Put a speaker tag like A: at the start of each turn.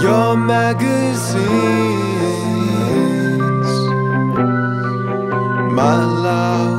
A: Your magazines, my love.